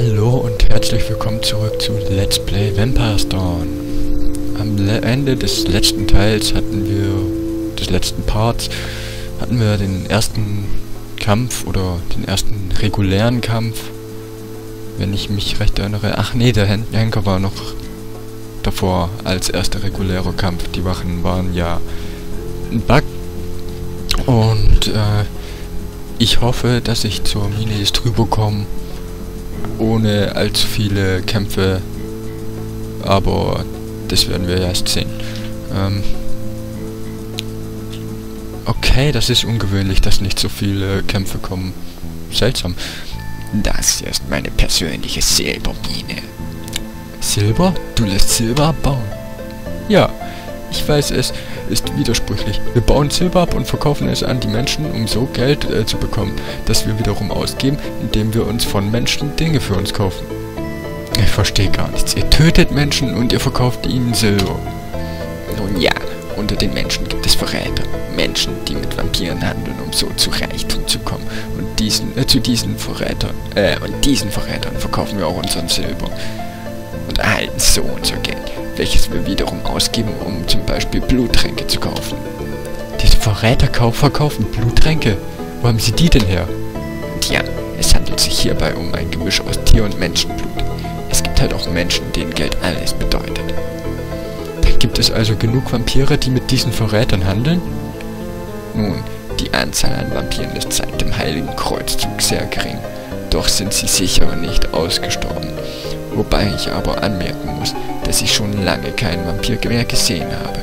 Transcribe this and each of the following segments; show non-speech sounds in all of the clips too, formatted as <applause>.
Hallo und herzlich willkommen zurück zu Let's Play Vampire Dawn. Am Le Ende des letzten Teils hatten wir, des letzten Parts, hatten wir den ersten Kampf oder den ersten regulären Kampf. Wenn ich mich recht erinnere. Ach nee, der Hen Henker war noch davor als erster regulärer Kampf. Die Wachen waren ja ein Bug. Und äh, ich hoffe, dass ich zur Mine jetzt drüber komme ohne allzu viele Kämpfe, aber das werden wir erst sehen. Ähm okay, das ist ungewöhnlich, dass nicht so viele Kämpfe kommen. Seltsam. Das ist meine persönliche Silbermine. Silber? Du lässt Silber abbauen? Ja, ich weiß es ist widersprüchlich. Wir bauen Silber ab und verkaufen es an die Menschen, um so Geld äh, zu bekommen, das wir wiederum ausgeben, indem wir uns von Menschen Dinge für uns kaufen. Ich verstehe gar nichts. Ihr tötet Menschen und ihr verkauft ihnen Silber. Nun ja, unter den Menschen gibt es Verräter. Menschen, die mit Vampiren handeln, um so zu Reichtum zu kommen. Und diesen, äh, zu diesen Verrätern, äh, und diesen Verrätern verkaufen wir auch unseren Silber. Und erhalten so unser Geld welches wir wiederum ausgeben, um zum Beispiel Bluttränke zu kaufen. Diese Verräter verkaufen Bluttränke? Wo haben sie die denn her? Tja, es handelt sich hierbei um ein Gemisch aus Tier- und Menschenblut. Es gibt halt auch Menschen, denen Geld alles bedeutet. Dann gibt es also genug Vampire, die mit diesen Verrätern handeln? Nun, die Anzahl an Vampiren ist seit dem Heiligen Kreuzzug sehr gering. Doch sind sie sicher nicht ausgestorben. Wobei ich aber anmerken muss, dass ich schon lange keinen Vampir mehr gesehen habe.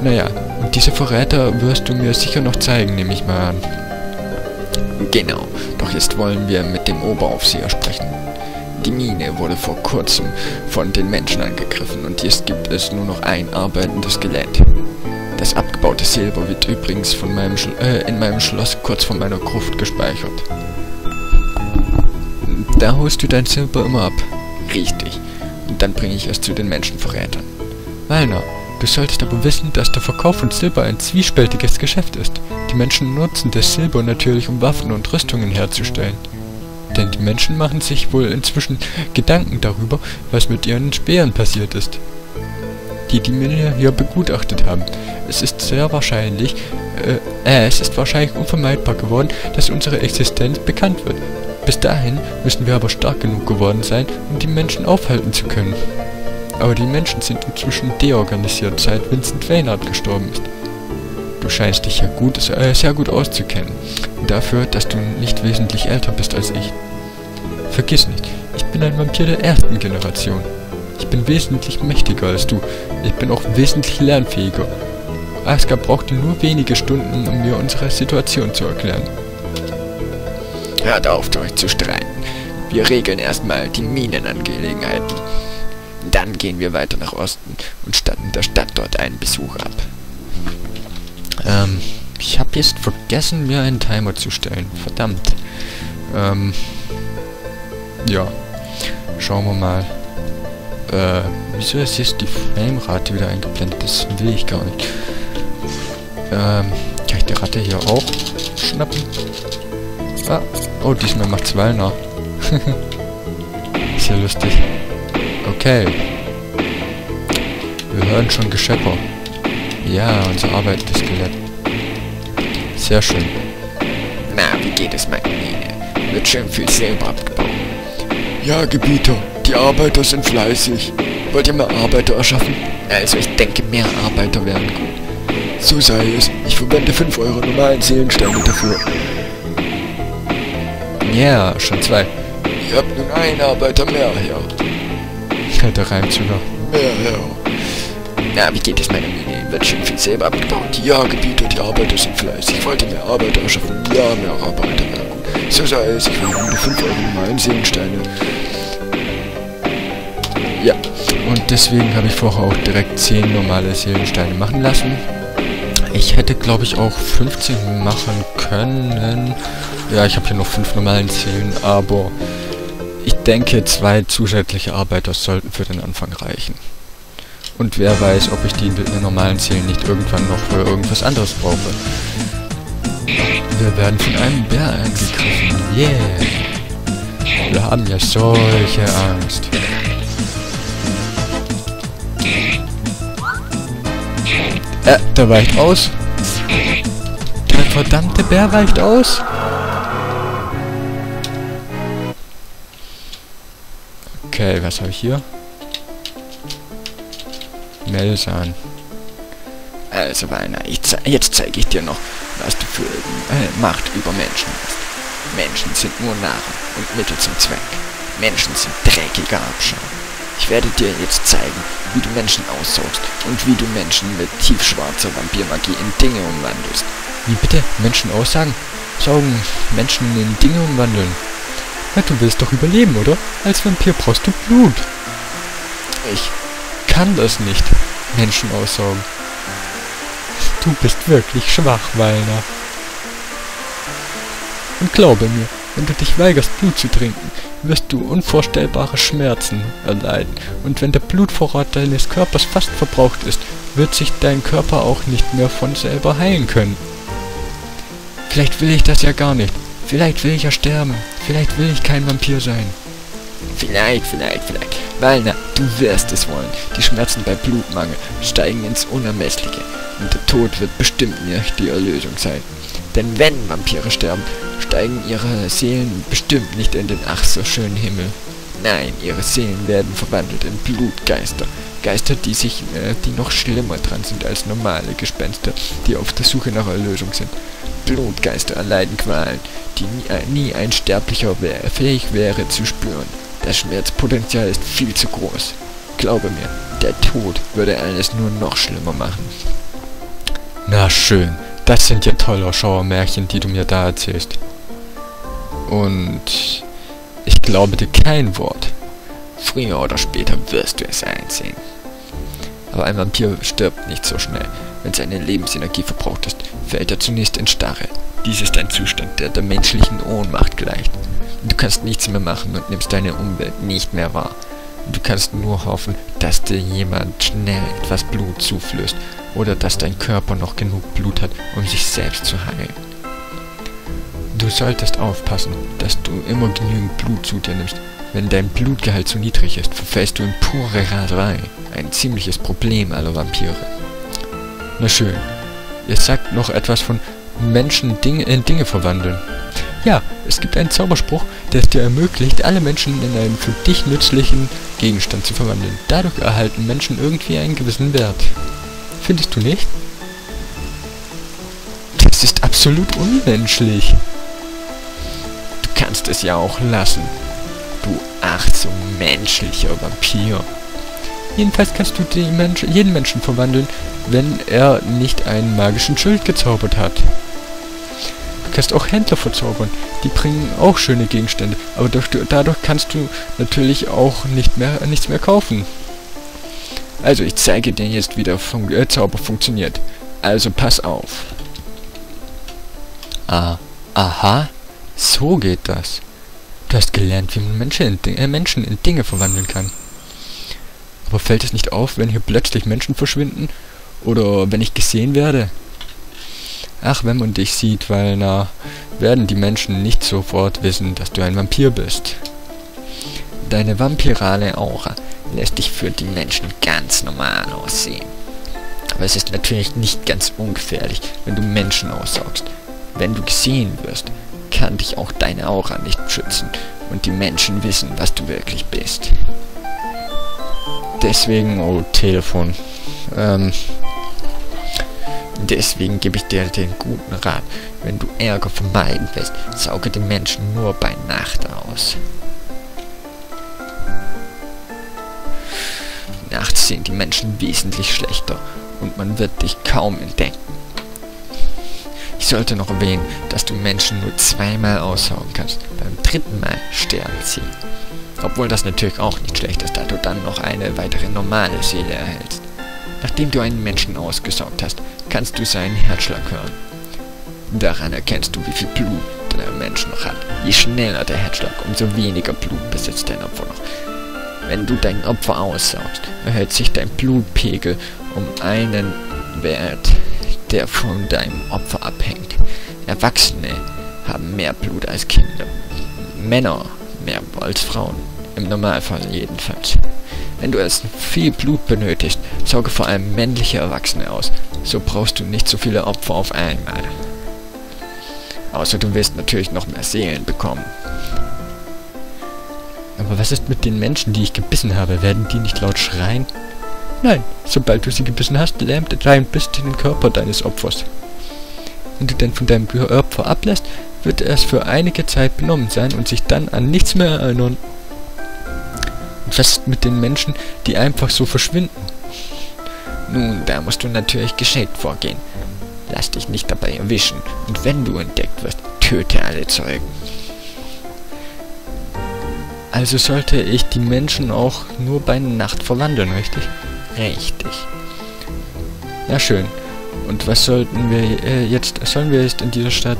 Naja, und diese Verräter wirst du mir sicher noch zeigen, nehme ich mal an. Genau, doch jetzt wollen wir mit dem Oberaufseher sprechen. Die Mine wurde vor kurzem von den Menschen angegriffen und jetzt gibt es nur noch ein arbeitendes Skelett. Das abgebaute Silber wird übrigens von meinem äh, in meinem Schloss kurz vor meiner Gruft gespeichert. Da holst du dein Silber immer ab. Richtig. Und dann bringe ich es zu den Menschenverrätern. Walner, du solltest aber wissen, dass der Verkauf von Silber ein zwiespältiges Geschäft ist. Die Menschen nutzen das Silber natürlich, um Waffen und Rüstungen herzustellen. Denn die Menschen machen sich wohl inzwischen Gedanken darüber, was mit ihren Speeren passiert ist. Die die Mine hier begutachtet haben. Es ist sehr wahrscheinlich, äh, äh, es ist wahrscheinlich unvermeidbar geworden, dass unsere Existenz bekannt wird. Bis dahin müssen wir aber stark genug geworden sein, um die Menschen aufhalten zu können. Aber die Menschen sind inzwischen deorganisiert, seit Vincent Waynard gestorben ist. Du scheinst dich ja gut, äh, sehr gut auszukennen. Dafür, dass du nicht wesentlich älter bist als ich. Vergiss nicht, ich bin ein Vampir der ersten Generation. Ich bin wesentlich mächtiger als du. Ich bin auch wesentlich lernfähiger. Aska brauchte nur wenige Stunden, um mir unsere Situation zu erklären. Hört auf, euch zu streiten. Wir regeln erstmal die Minenangelegenheiten. Dann gehen wir weiter nach Osten und statten der Stadt dort einen Besuch ab. Ähm, ich habe jetzt vergessen, mir einen Timer zu stellen. Verdammt. Ähm, ja. Schauen wir mal. Äh, wieso ist jetzt die Framerate wieder eingeblendet? Das will ich gar nicht. Ähm, kann ich die Ratte hier auch schnappen? Ah, oh, diesmal macht's <laughs> Wallner. Ist ja lustig. Okay. Wir hören schon Geschepper. Ja, unser arbeitendes Skelett. Sehr schön. Na, wie geht es, Mine? Wird schön viel Silber abgebaut. Ja, Gebieter, die Arbeiter sind fleißig. Wollt ihr mehr Arbeiter erschaffen? Also ich denke, mehr Arbeiter wären gut. So sei es. Ich verwende 5 Euro normalen Seelensteine dafür. Ja, yeah, schon zwei. Ihr habt nun einen Arbeiter mehr, Herr. Der Reimzüger. Mehr, Herr. Na, wie geht es meiner Mine? Wird schön viel Silber abgebaut? Ja, Gebieter, die Arbeiter sind fleißig. Ich wollte mehr Arbeiter erschaffen. Ja, mehr Arbeiter, ja. So sei es. Ich verwende 5 Euro normalen Seelensteine. Ja, und deswegen habe ich vorher auch direkt 10 normale Seelensteine machen lassen. Ich hätte, glaube ich, auch 15 machen können. Ja, ich habe hier noch 5 normalen Seelen, aber ich denke, zwei zusätzliche Arbeiter sollten für den Anfang reichen. Und wer weiß, ob ich die normalen Seelen nicht irgendwann noch für irgendwas anderes brauche. Wir werden von einem Bär angegriffen. Yeah. Wir haben ja solche Angst. Äh, der weicht aus. Der verdammte Bär weicht aus. Okay, was habe ich hier? Melsan. Also, Weiner, jetzt zeige ich dir noch, was du für äh, Macht über Menschen hast. Menschen sind nur Nahrung und Mittel zum Zweck. Menschen sind dreckiger Abschau. Ich werde dir jetzt zeigen, wie du Menschen aussaugst und wie du Menschen mit tiefschwarzer Vampirmagie in Dinge umwandelst. Wie bitte? Menschen aussagen? Saugen Menschen in Dinge umwandeln? Ja, du willst doch überleben, oder? Als Vampir brauchst du Blut. Ich Kann das nicht. Menschen aussaugen. Du bist wirklich schwach, Walner. Und glaube mir, wenn du dich weigerst, Blut zu trinken, wirst du unvorstellbare Schmerzen erleiden. Und wenn der Blutvorrat deines Körpers fast verbraucht ist, wird sich dein Körper auch nicht mehr von selber heilen können. Vielleicht will ich das ja gar nicht. Vielleicht will ich ja sterben. Vielleicht will ich kein Vampir sein. Vielleicht, vielleicht, vielleicht. Walner, du wirst es wollen. Die Schmerzen bei Blutmangel steigen ins Unermessliche. Und der Tod wird bestimmt nicht die Erlösung sein. Denn wenn Vampire sterben, steigen ihre Seelen bestimmt nicht in den ach so schönen Himmel. Nein, ihre Seelen werden verwandelt in Blutgeister. Geister, die sich, äh, die noch schlimmer dran sind als normale Gespenster, die auf der Suche nach Erlösung sind. Blutgeister erleiden Qualen, die nie, nie ein Sterblicher wär, fähig wäre zu spüren. Das Schmerzpotenzial ist viel zu groß. Glaube mir, der Tod würde alles nur noch schlimmer machen. Na schön, das sind ja tolle Schauermärchen, die du mir da erzählst. Und ich glaube dir kein Wort. Früher oder später wirst du es einsehen. Aber ein Vampir stirbt nicht so schnell. Wenn seine Lebensenergie verbraucht ist, fällt er zunächst in Starre. Dies ist ein Zustand, der der menschlichen Ohnmacht gleicht. Du kannst nichts mehr machen und nimmst deine Umwelt nicht mehr wahr. Du kannst nur hoffen, dass dir jemand schnell etwas Blut zuflößt oder dass dein Körper noch genug Blut hat, um sich selbst zu heilen. Du solltest aufpassen, dass du immer genügend Blut zu dir nimmst. Wenn dein Blutgehalt zu niedrig ist, verfällst du in pure Raserei. Ein ziemliches Problem aller Vampire. Na schön. Ihr sagt noch etwas von Menschen Dinge in Dinge verwandeln. Ja, es gibt einen Zauberspruch, der es dir ermöglicht, alle Menschen in einen für dich nützlichen Gegenstand zu verwandeln. Dadurch erhalten Menschen irgendwie einen gewissen Wert. Findest du nicht? Das ist absolut unmenschlich. Du kannst es ja auch lassen. Du ach so menschlicher Vampir. Jedenfalls kannst du Mensch jeden Menschen verwandeln, wenn er nicht einen magischen Schild gezaubert hat. Kannst auch Händler verzaubern. Die bringen auch schöne Gegenstände, aber durch, dadurch kannst du natürlich auch nicht mehr nichts mehr kaufen. Also ich zeige dir jetzt, wie der Fun äh, Zauber funktioniert. Also pass auf. Ah, aha, so geht das. Du hast gelernt, wie man Menschen in, äh, Menschen in Dinge verwandeln kann. Aber fällt es nicht auf, wenn hier plötzlich Menschen verschwinden? Oder wenn ich gesehen werde? Ach, wenn man dich sieht, weil, na, werden die Menschen nicht sofort wissen, dass du ein Vampir bist. Deine vampirale Aura lässt dich für die Menschen ganz normal aussehen. Aber es ist natürlich nicht ganz ungefährlich, wenn du Menschen aussaugst. Wenn du gesehen wirst, kann dich auch deine Aura nicht schützen und die Menschen wissen, was du wirklich bist. Deswegen, oh, Telefon. Ähm, Deswegen gebe ich dir den guten Rat. Wenn du Ärger vermeiden willst, sauge die Menschen nur bei Nacht aus. Nachts sind die Menschen wesentlich schlechter und man wird dich kaum entdecken. Ich sollte noch erwähnen, dass du Menschen nur zweimal aussaugen kannst. Beim dritten Mal sterben sie. Obwohl das natürlich auch nicht schlecht ist, da du dann noch eine weitere normale Seele erhältst. Nachdem du einen Menschen ausgesaugt hast, kannst du seinen Herzschlag hören. Daran erkennst du, wie viel Blut der Mensch noch hat. Je schneller der Herzschlag, umso weniger Blut besitzt dein Opfer noch. Wenn du dein Opfer aussaugst, erhöht sich dein Blutpegel um einen Wert, der von deinem Opfer abhängt. Erwachsene haben mehr Blut als Kinder. Männer Mehr als Frauen. Im Normalfall jedenfalls. Wenn du erst viel Blut benötigst, sorge vor allem männliche Erwachsene aus. So brauchst du nicht so viele Opfer auf einmal. Außer du wirst natürlich noch mehr Seelen bekommen. Aber was ist mit den Menschen, die ich gebissen habe? Werden die nicht laut schreien? Nein, sobald du sie gebissen hast, lähmt dein Biss den Körper deines Opfers. Wenn du denn von deinem Opfer ablässt, wird es für einige Zeit benommen sein und sich dann an nichts mehr erinnern. Und was ist mit den Menschen, die einfach so verschwinden? Nun, da musst du natürlich geschickt vorgehen. Lass dich nicht dabei erwischen. Und wenn du entdeckt wirst, töte alle Zeugen. Also sollte ich die Menschen auch nur bei Nacht verwandeln, richtig? Richtig. Na schön. Und was sollten wir äh, jetzt, sollen wir jetzt in dieser Stadt?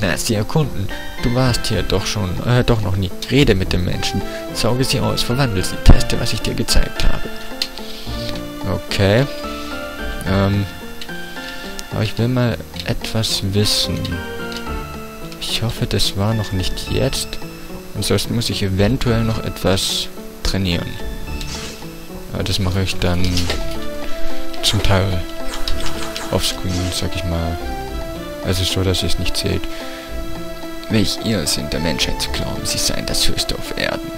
Na, sie erkunden. Du warst hier doch schon, äh, doch noch nie. Rede mit den Menschen. Sauge sie aus, verwandle sie, teste, was ich dir gezeigt habe. Okay. Ähm. Aber ich will mal etwas wissen. Ich hoffe, das war noch nicht jetzt. Ansonsten muss ich eventuell noch etwas trainieren. Aber das mache ich dann zum Teil offscreen, sag ich mal. Also so, dass es nicht zählt. Welch Irrsinn der Menschheit zu glauben, sie seien das Höchste auf Erden.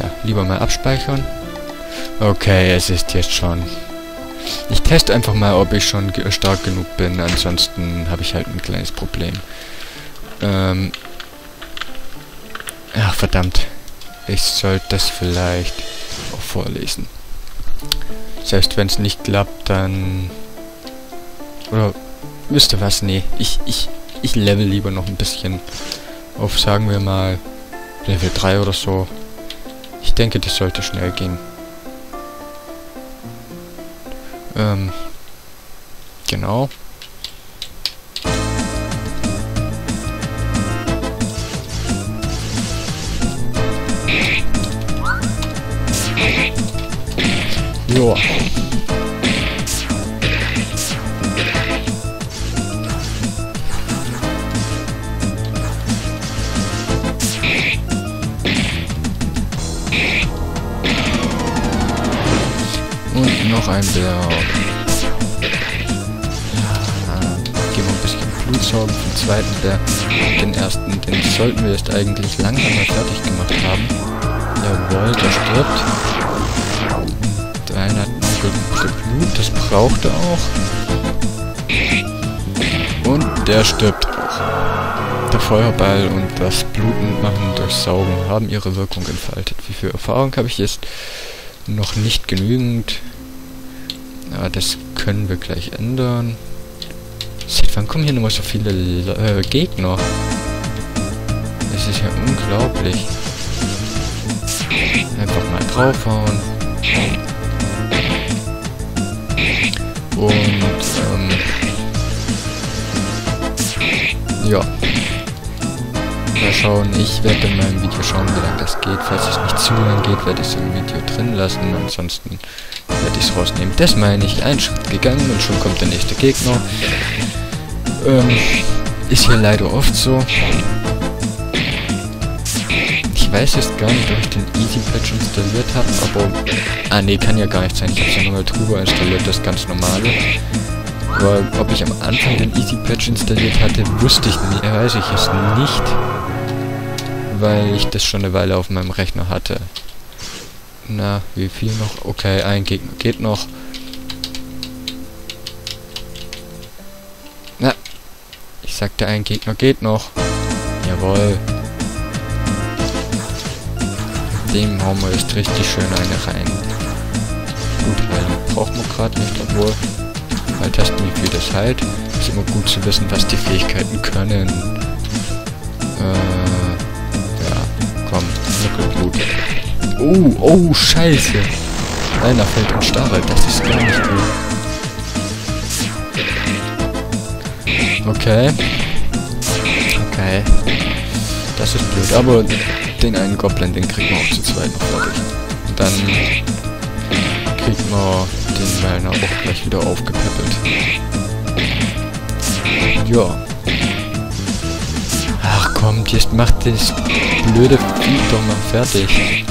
Ja, lieber mal abspeichern. Okay, es ist jetzt schon. Ich teste einfach mal, ob ich schon stark genug bin. Ansonsten habe ich halt ein kleines Problem. Ähm. Ach, verdammt. Ich sollte das vielleicht auch vorlesen. Selbst wenn es nicht klappt, dann... Oder... Wisst ihr was? Nee, ich, ich, ich level lieber noch ein bisschen auf, sagen wir mal, Level 3 oder so. Ich denke, das sollte schnell gehen. Ähm, genau. Joa. Ein Bär. Ja, gehen wir ein bisschen Blut saugen vom zweiten Bär. Den ersten, den sollten wir jetzt eigentlich langsam mal fertig gemacht haben. Jawohl, der stirbt. Der eine hat Blut, das braucht er auch. Und der stirbt. Der Feuerball und das Bluten machen durch Saugen haben ihre Wirkung entfaltet. Wie viel Erfahrung habe ich jetzt? noch nicht genügend. Aber das können wir gleich ändern. Seit wann kommen hier nochmal so viele äh, Gegner? Das ist ja unglaublich. Einfach mal draufhauen. Und, ähm... Ja. Mal schauen, ich werde in meinem Video schauen, wie lange das geht. Falls es nicht zu lang geht, werde ich es im Video drin lassen. Ansonsten werde ich es rausnehmen. Das meine ich. Ein Schritt gegangen und schon kommt der nächste Gegner. Ähm, ist hier leider oft so. Ich weiß jetzt gar nicht, ob ich den Easy Patch installiert habe, aber... Ah, nee, kann ja gar nicht sein. Ich habe es ja nochmal drüber installiert, das ganz normale. Aber ob ich am Anfang den Easy Patch installiert hatte, wusste ich nicht, weiß ich es nicht weil ich das schon eine Weile auf meinem Rechner hatte. Na, wie viel noch? Okay, ein Gegner geht noch. Na, ich sagte, ein Gegner geht noch. Jawohl. Dem hauen wir jetzt richtig schön eine rein. Gut, weil braucht man gerade nicht, obwohl. Mal testen, wie viel das halt. Ist immer gut zu wissen, was die Fähigkeiten können. Äh komm, Nuckelblut. Oh, oh, scheiße. Einer fällt in Starre, das ist gar nicht gut. Okay. Okay. Das ist blöd, aber den einen Goblin, den kriegen wir auch zu zweit noch fertig. Und dann kriegen wir den Melner auch gleich wieder aufgepäppelt. Ja. Ach komm, jetzt macht das blöde Vieh doch mal fertig.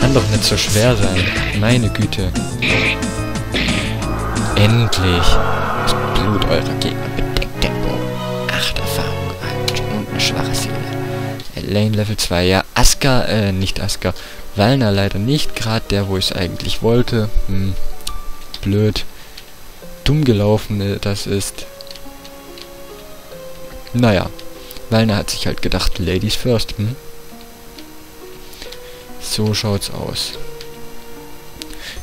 Kann doch nicht so schwer sein. Meine Güte. Endlich. Das Blut eurer Gegner bedeckt den Boden. Acht Erfahrung und eine schwache Seele. Lane Level 2, ja. Aska, äh, nicht Aska. Walner leider nicht, gerade der, wo ich es eigentlich wollte. Hm, blöd. Dumm gelaufen, äh, das ist. Naja. Walner hat sich halt gedacht, Ladies first, hm? So schaut's aus.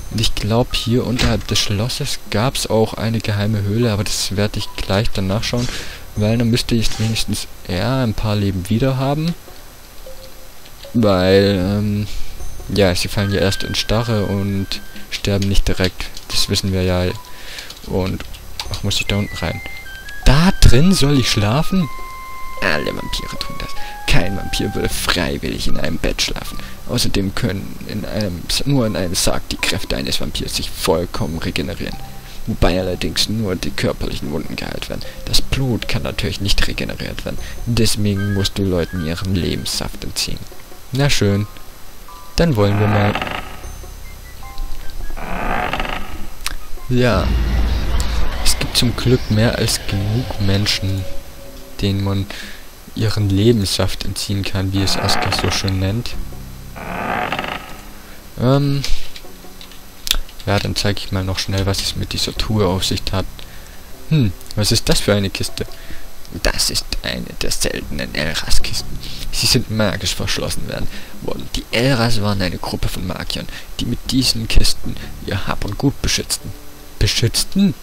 Und ich glaube, hier unterhalb des Schlosses gab es auch eine geheime Höhle, aber das werde ich gleich dann nachschauen. Weil dann müsste ich wenigstens eher ein paar Leben wieder haben. Weil, ähm, ja, sie fallen ja erst in Starre und sterben nicht direkt. Das wissen wir ja. Und, ach, muss ich da unten rein? Da drin soll ich schlafen? Alle Vampire tun das. Kein Vampir würde freiwillig in einem Bett schlafen. Außerdem können in einem, nur in einem Sarg die Kräfte eines Vampirs sich vollkommen regenerieren. Wobei allerdings nur die körperlichen Wunden geheilt werden. Das Blut kann natürlich nicht regeneriert werden. Deswegen musst du Leuten ihren Lebenssaft entziehen. Na schön. Dann wollen wir mal. Ja. Es gibt zum Glück mehr als genug Menschen, denen man ihren Lebenssaft entziehen kann, wie es Aska so schön nennt. Ähm. Ja, dann zeige ich mal noch schnell, was es mit dieser Truhe auf sich hat. Hm, was ist das für eine Kiste? Das ist eine der seltenen Elras-Kisten. Sie sind magisch verschlossen werden worden. Die Elras waren eine Gruppe von Magiern, die mit diesen Kisten ihr Hab und Gut beschützten. Beschützten?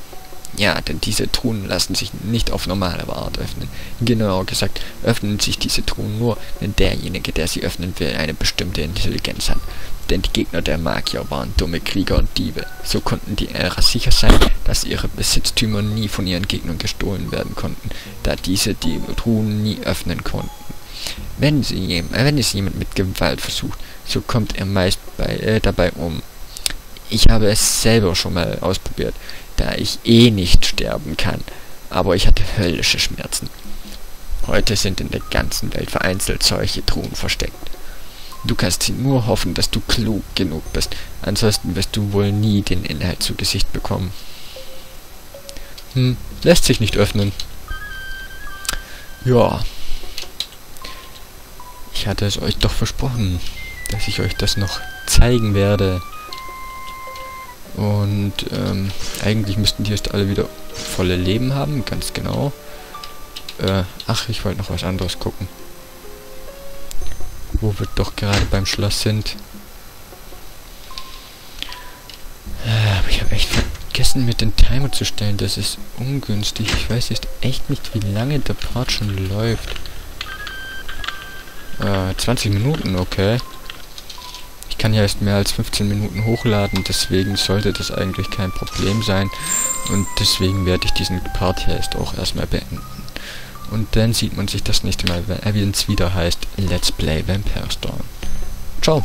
Ja, denn diese Truhen lassen sich nicht auf normale Art öffnen. Genauer gesagt, öffnen sich diese Truhen nur, wenn derjenige, der sie öffnen will, eine bestimmte Intelligenz hat. Denn die Gegner der Magier waren dumme Krieger und Diebe. So konnten die Elras sicher sein, dass ihre Besitztümer nie von ihren Gegnern gestohlen werden konnten, da diese die Truhen nie öffnen konnten. Wenn, sie, wenn es jemand mit Gewalt versucht, so kommt er meist bei, äh, dabei um. Ich habe es selber schon mal ausprobiert da ich eh nicht sterben kann. Aber ich hatte höllische Schmerzen. Heute sind in der ganzen Welt vereinzelt solche Truhen versteckt. Du kannst nur hoffen, dass du klug genug bist. Ansonsten wirst du wohl nie den Inhalt zu Gesicht bekommen. Hm, lässt sich nicht öffnen. Ja. Ich hatte es euch doch versprochen, dass ich euch das noch zeigen werde. Und ähm, eigentlich müssten die jetzt alle wieder volle Leben haben, ganz genau. Äh, ach, ich wollte noch was anderes gucken. Wo wir doch gerade beim Schloss sind. Äh, aber ich habe echt vergessen, mit den Timer zu stellen. Das ist ungünstig. Ich weiß jetzt echt nicht, wie lange der Part schon läuft. Äh, 20 Minuten, okay kann ja erst mehr als 15 Minuten hochladen, deswegen sollte das eigentlich kein Problem sein. Und deswegen werde ich diesen Part hier jetzt auch erstmal beenden. Und dann sieht man sich das nächste Mal, wenn es wieder heißt Let's Play Vampire Storm. Ciao!